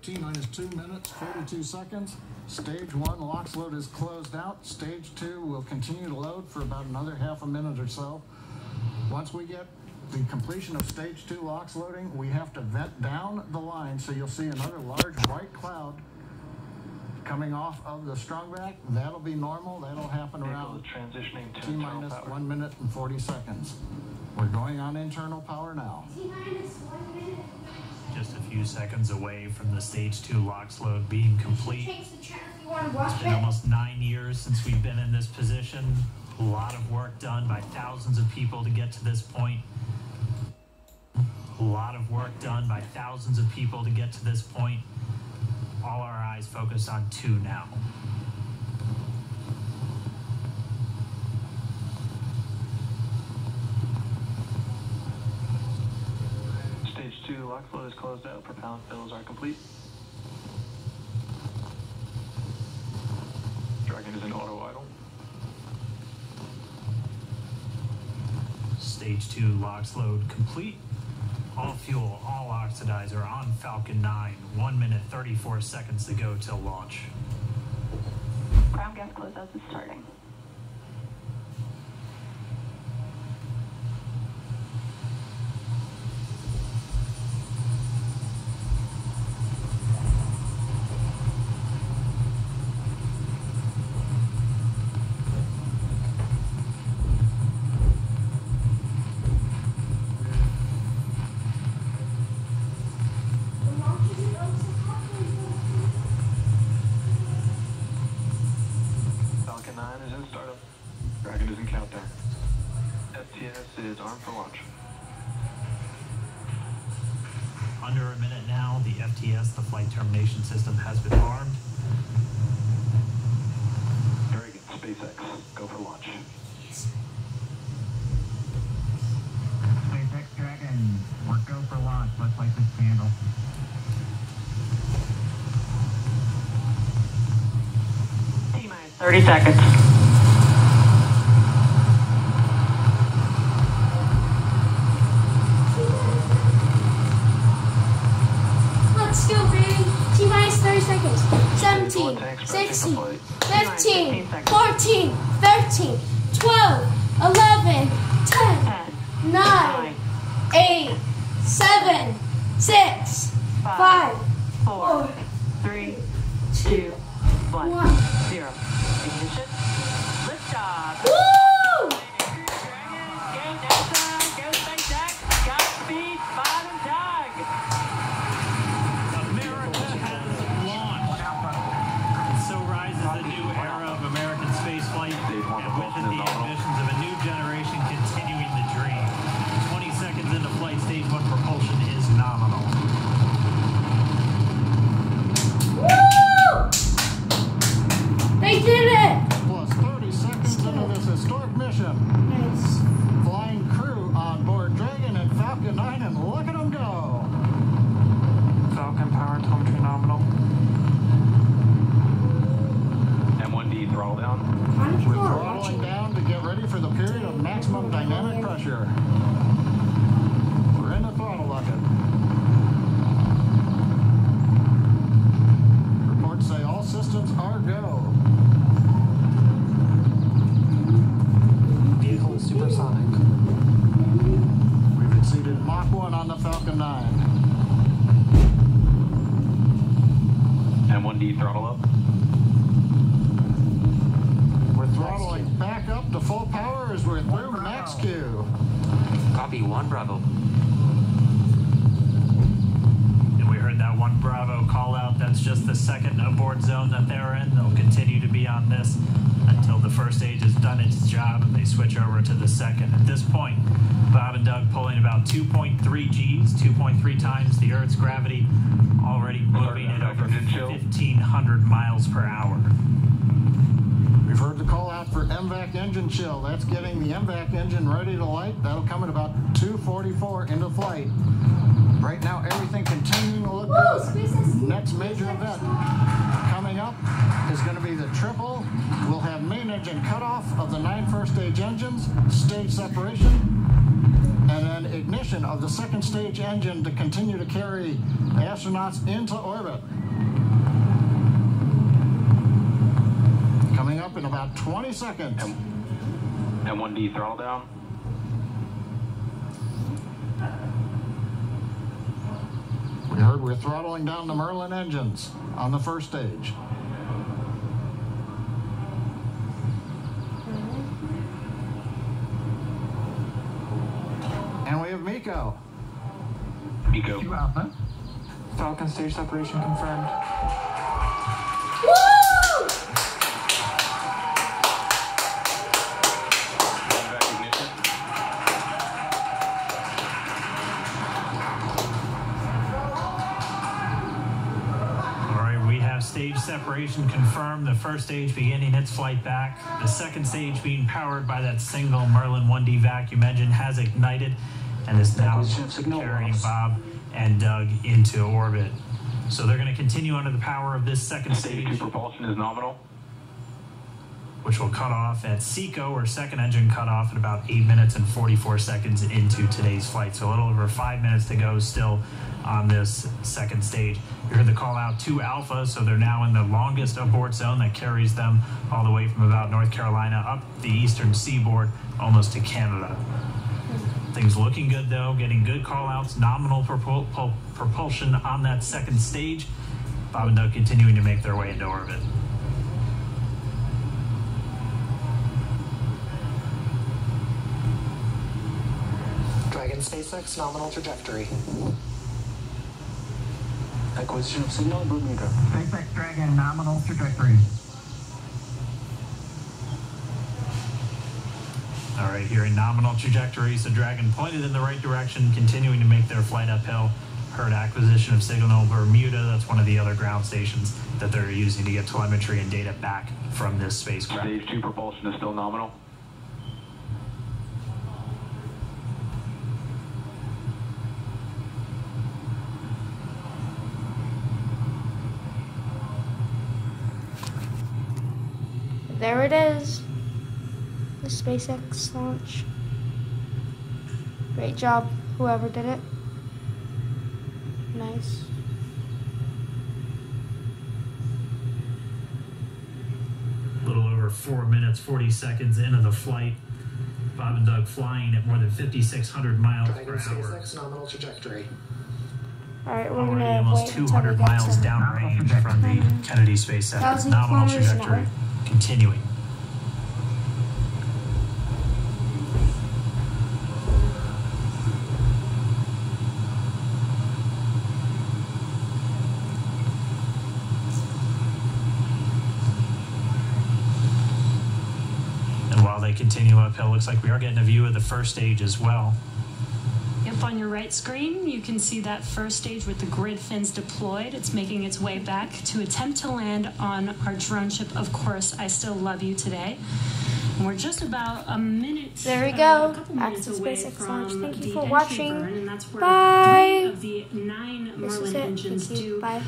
T minus two minutes, 42 seconds. Stage one LOX load is closed out. Stage two will continue to load for about another half a minute or so. Once we get the completion of stage two LOX loading, we have to vent down the line. So you'll see another large white cloud coming off of the strong back. That'll be normal. That'll happen around transitioning to T minus one minute and 40 seconds. We're going on internal power now. T minus one minute. Just a few seconds away from the stage two LOX load being complete. Change the channel if you want to watch It's been almost nine years since we've been in this position. A lot of work done by thousands of people to get to this point. A lot of work done by thousands of people to get to this point. All our eyes focused on two now. Stage two LOX load is closed out. Propellant fills are complete. Dragon is in auto idle. Stage two LOX load complete. All fuel, all oxidizer on Falcon 9. One minute, 34 seconds to go till launch. Ground gas closeouts is starting. The launch is in Oaks and Hawkins. Falcon 9 is in startup. Dragon is in countdown. FTS is armed for launch. Under a minute now, the FTS, the flight termination system, has been armed. Dragon, SpaceX, go for launch. SpaceX Dragon, we're go for launch. Let's light this candle. T minus 30 seconds. 14, 15, 14, 13, 12, 11, 10, 9, 8, 7, 6, 5, 4, 3, 2, 1, 0. Ignition. Lift off. Pressure. We're in the throttle bucket. Reports say all systems are go. Vehicle is supersonic. We've exceeded Mach 1 on the Falcon 9. M1D throttle up. We're throttling back up to full power as we're through max Q. Copy one Bravo. And we heard that one Bravo call out. That's just the second abort zone that they're in. They'll continue to be on this until the first stage has done its job and they switch over to the second. At this point, Bob and Doug pulling about 2.3 Gs, 2.3 times the Earth's gravity, already moving at over 1,500 miles per hour. We've heard the call out for MVAC engine chill. That's getting the MVAC engine ready to light. That'll come at about 244 into flight. Right now, everything continuing to look good. Next major event coming up is going to be the triple. We'll have main engine cutoff of the nine first stage engines, stage separation, and then ignition of the second stage engine to continue to carry astronauts into orbit. Coming up in about 20 seconds. M1D throttle down. We heard we're throttling down the Merlin engines on the first stage. And we have MECO. MECO. Alpha. Falcon stage separation confirmed. Woo! Stage separation confirmed. The first stage beginning its flight back. The second stage being powered by that single Merlin 1D vacuum engine has ignited and is now Acquisition of carrying. Bob and Doug into orbit. So they're going to continue under the power of this second stage, propulsion is nominal. Which will cut off at SECO or second engine cut off at about 8 minutes and 44 seconds into today's flight. So a little over 5 minutes to go still on this second stage. You heard the call out to Alpha, so they're now in the longest abort zone that carries them all the way from about North Carolina up the eastern seaboard almost to Canada. Things looking good though, getting good call outs, nominal propul- pul- propulsion on that second stage. Bob and Doug continuing to make their way into orbit. Dragon SpaceX nominal trajectory. Acquisition of signal Bermuda. SpaceX Dragon nominal trajectory. All right, here in nominal trajectory, so Dragon pointed in the right direction, continuing to make their flight uphill. Heard acquisition of signal Bermuda. That's one of the other ground stations that they're using to get telemetry and data back from this spacecraft. Stage 2 propulsion is still nominal. There it is. The SpaceX launch. Great job, whoever did it. Nice. A little over four minutes, 40 seconds into the flight. Bob and Doug flying at more than 5,600 miles Dragon per hour. SpaceX nominal trajectory. Alright, we're Already gonna almost wait until we 200 miles downrange from the Kennedy Space Center. Nominal trajectory hour. Continuing. And while they continue uphill, looks like we are getting a view of the first stage as well. On your right screen, you can see that first stage with the grid fins deployed. It's making its way back to attempt to land on our drone ship. Of course, I still love you today. And we're just about a minute. There we uh, go. couple Back to SpaceX launch. Thank you for watching. burn, and that's where Bye. of the nine This is it. engines Thank you. do Bye.